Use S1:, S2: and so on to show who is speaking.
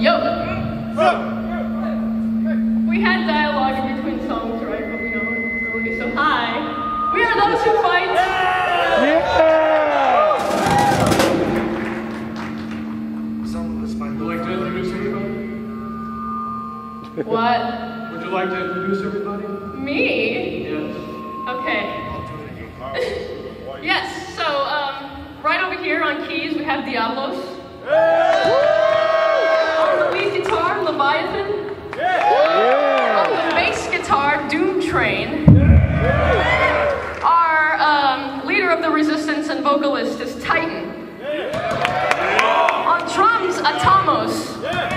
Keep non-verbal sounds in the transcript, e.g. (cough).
S1: Yo. We had dialogue in between songs, right? But we don't really. So hi. We are those who fight.
S2: Some of us might
S3: like to introduce everybody?
S1: What?
S3: Would you like to introduce everybody?
S1: Me?
S3: Yes.
S1: Okay. (laughs) Yes. So um, right over here on keys we have Diablos. On Train. Our um, leader of the resistance and vocalist is Titan. On drums, Atomos.